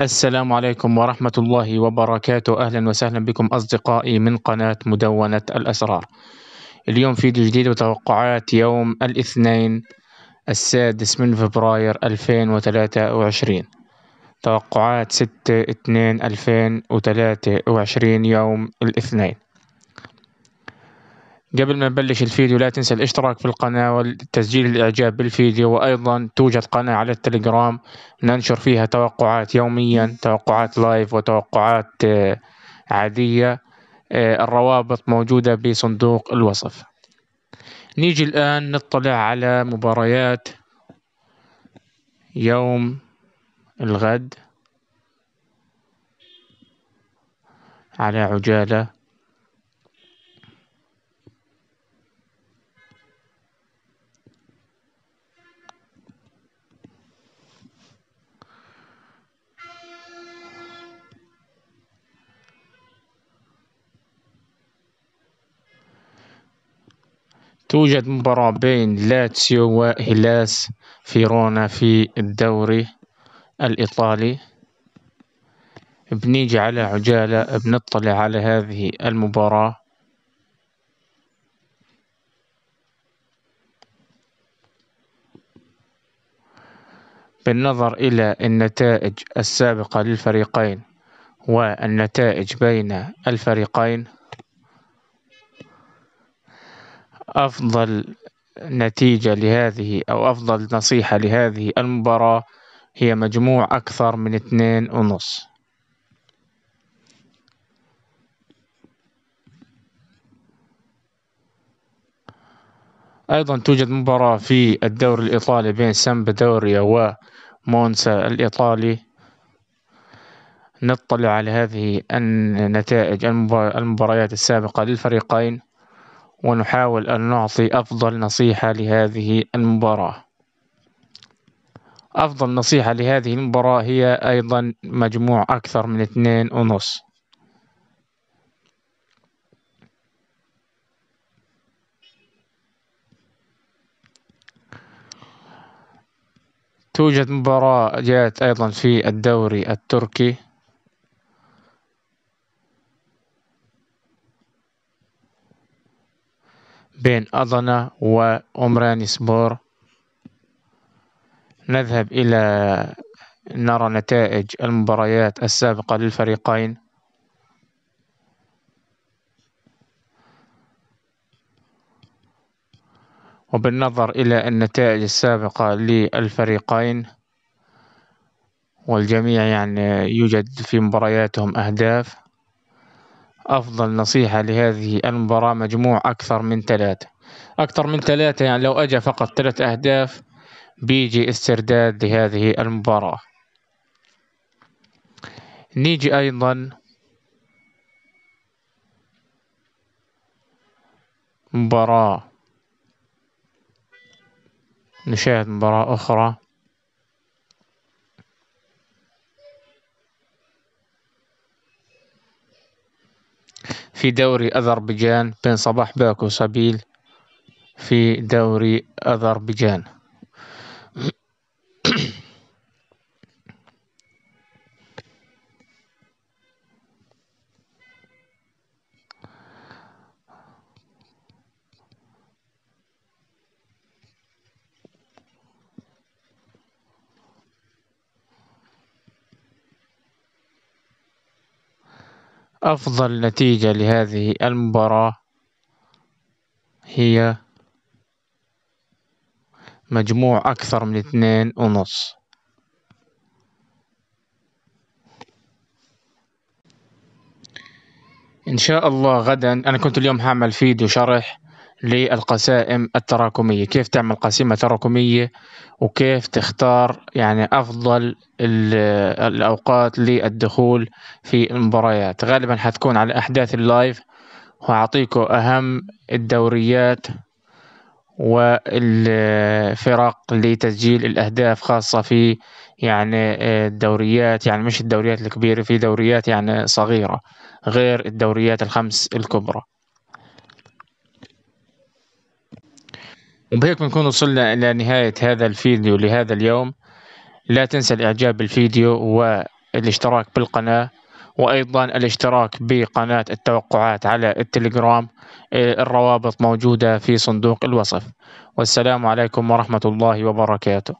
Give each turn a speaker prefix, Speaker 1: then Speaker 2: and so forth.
Speaker 1: السلام عليكم ورحمة الله وبركاته. أهلا وسهلا بكم أصدقائي من قناة مدونة الأسرار. اليوم فيديو جديد وتوقعات يوم الاثنين السادس من فبراير 2023 توقعات ستة اثنين ألفين وثلاثة وعشرين يوم الاثنين. قبل ما نبلش الفيديو لا تنسى الاشتراك في القناة وتسجيل الإعجاب بالفيديو وأيضا توجد قناة على التليجرام ننشر فيها توقعات يوميا توقعات لايف وتوقعات آه، عادية آه، الروابط موجودة بصندوق الوصف. نيجي الآن نطلع على مباريات يوم الغد على عجالة. توجد مباراة بين لاتسيو وهيلاس فيرونا في الدوري الإيطالي. بنيجي على عجالة بنطلع على هذه المباراة. بالنظر إلى النتائج السابقة للفريقين والنتائج بين الفريقين أفضل نتيجة لهذه أو أفضل نصيحة لهذه المباراة هي مجموع أكثر من اثنين ونص. أيضا توجد مباراة في الدوري الإيطالي بين سامبدوريا ومونسا الإيطالي. نطلع على هذه النتائج المباريات السابقة للفريقين. ونحاول أن نعطي أفضل نصيحة لهذه المباراة. أفضل نصيحة لهذه المباراة هي أيضا مجموع أكثر من اثنين ونص. توجد مباراة جاءت أيضا في الدوري التركي. بين أضنا وأمرانيسبور نذهب إلى نرى نتائج المباريات السابقة للفريقين. وبالنظر إلى النتائج السابقة للفريقين والجميع يعني يوجد في مبارياتهم أهداف. أفضل نصيحة لهذه المباراة مجموع أكثر من ثلاثة. أكثر من ثلاثة يعني لو أجى فقط ثلاث أهداف بيجي استرداد لهذه المباراة. نيجي أيضا مباراة. نشاهد مباراة أخرى. في دوري أذربيجان بين صباح باكو وسبيل في دوري أذربيجان. أفضل نتيجة لهذه المباراة هي مجموع أكثر من اثنين ونص. إن شاء الله غدا. أنا كنت اليوم هعمل فيديو شرح. للقسائم التراكمية. كيف تعمل قسيمة تراكمية؟ وكيف تختار يعني أفضل الأوقات للدخول في المباريات؟ غالبا حتكون على أحداث اللايف وأعطيكم أهم الدوريات والفرق لتسجيل الأهداف خاصة في يعني الدوريات يعني مش الدوريات الكبيرة في دوريات يعني صغيرة غير الدوريات الخمس الكبرى. وبهيك بنكون وصلنا إلى نهاية هذا الفيديو لهذا اليوم. لا تنسى الإعجاب بالفيديو الاشتراك بالقناة وأيضا الاشتراك بقناة التوقعات على التليجرام. الروابط موجودة في صندوق الوصف. والسلام عليكم ورحمة الله وبركاته.